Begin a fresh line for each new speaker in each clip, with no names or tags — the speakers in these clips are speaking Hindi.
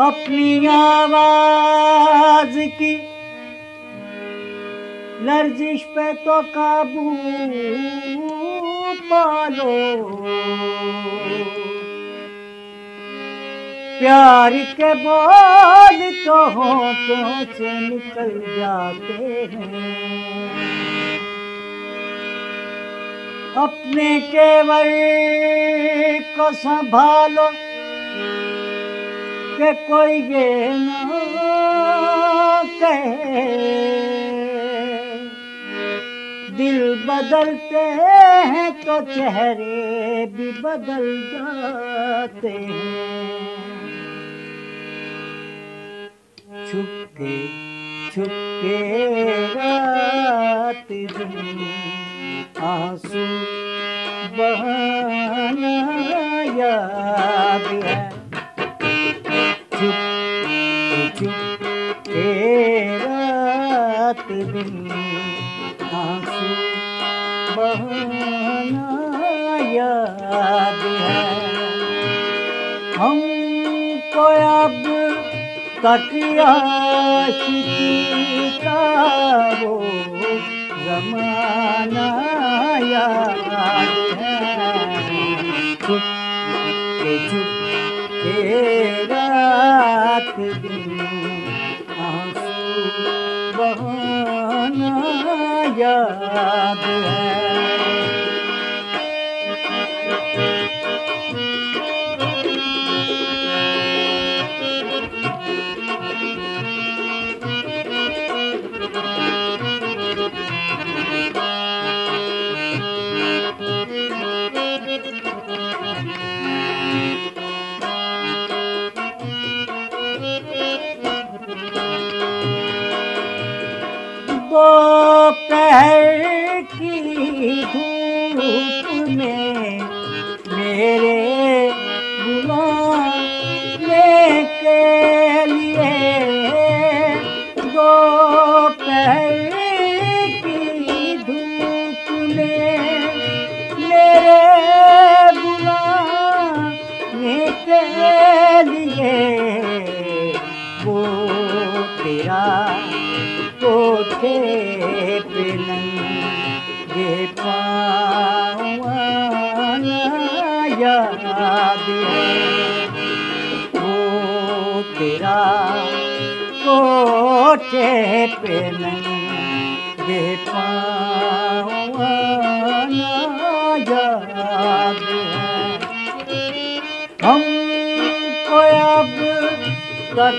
अपनी आवाज़ की लर्जिश पे तो काबू पालो। प्यार के बोल तो होठों से निकल जाते हैं। अपने केवल को संभालो। कि कोई ये ना कहे। दिल बदलते हैं तो चेहरे भी बदल जाते हैं। छुपके छुपके रात दिन आँसू बहाना याद है। चुप चुप रात दिन आंसू बहाना याद है हमको अब तक आशिकी का वो जमाना याद है चुप के चुप के रात दिन आंसू बहाना याद है दोपहर की धूप में नंगे पाँव याद। है वो तेरा कोठे पे नंगे पाँव याद। है हमको अब तक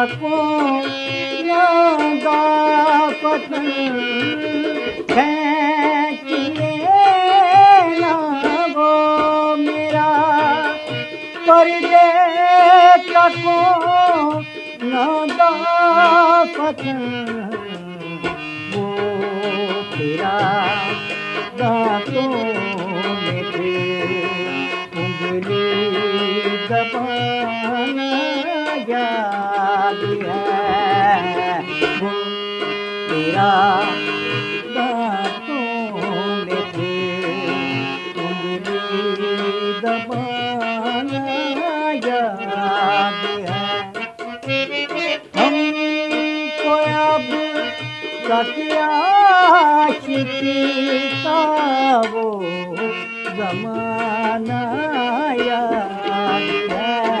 का कोना पतन खेच लेना वो मेरा परिदे का कोना पतन। का वो जमाना याद है